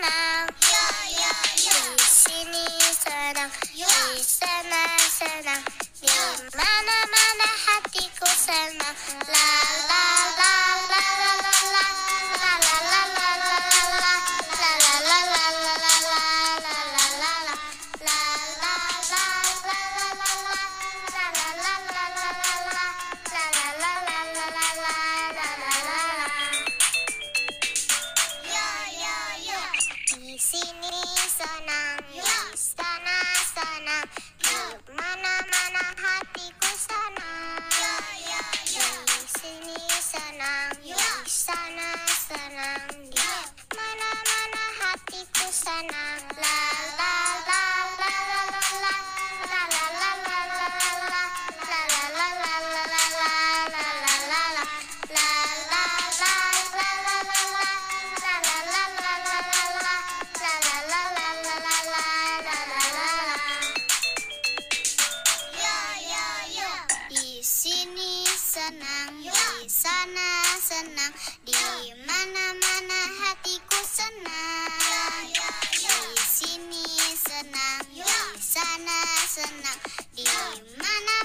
사랑 이신이 사랑 이사나 사랑 네 만화 만화 하티고 사랑 라라 Nagsisinisan na senang. Di mana-mana hatiku senang. Di sini senang. Di sana senang. Di mana